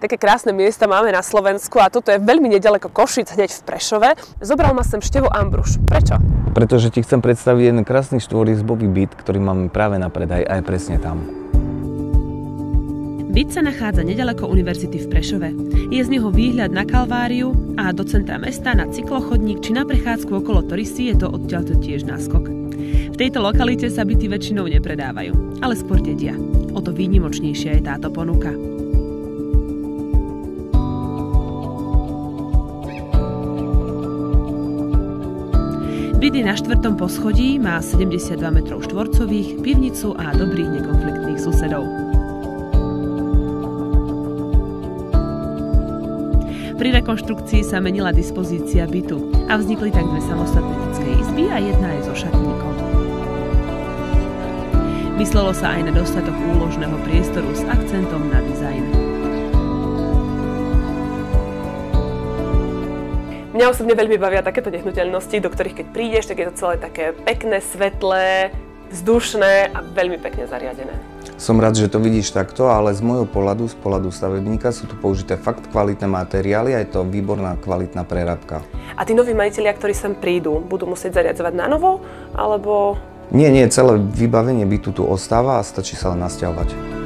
Také krásne miesta máme na Slovensku a toto je veľmi nedaleko Košic, hneď v Prešove. Zobral ma sem Števo Ambruš. Prečo? Pretože ti chcem predstaviť jeden krásny štvorizbový byt, ktorý máme práve na predaj a je presne tam. Byt sa nachádza nedaleko Univerzity v Prešove. Je z neho výhľad na Kalváriu a do centra mesta na cyklochodník či na prechádzku okolo Torisy je to odtiaľto tiež náskok. V tejto lokalite sa byty väčšinou nepredávajú, ale skôr dedia. O to výnimočnejšia je táto ponuka. Byt je na štvrtom poschodí, má 72 m štvorcových, pivnicu a dobrých nekonfliktných susedov. Pri rekonštrukcii sa menila dispozícia bytu a vznikli tak dve samostatné detské izby a jedna aj so šatníkom. Myslelo sa aj na dostatok úložného priestoru s akcentom na Mňa osobne veľmi bavia takéto nehnuteľnosti, do ktorých keď prídeš, tak je to celé také pekné, svetlé, vzdušné a veľmi pekne zariadené. Som rád, že to vidíš takto, ale z môjho pohľadu, z pohľadu stavebníka sú tu použité fakt kvalitné materiály a je to výborná kvalitná prerábka. A tí noví majiteľia, ktorí sem prídu, budú musieť zariadzovať na novo, alebo... Nie, nie, celé vybavenie bytu tu ostáva a stačí sa len nasťahovať.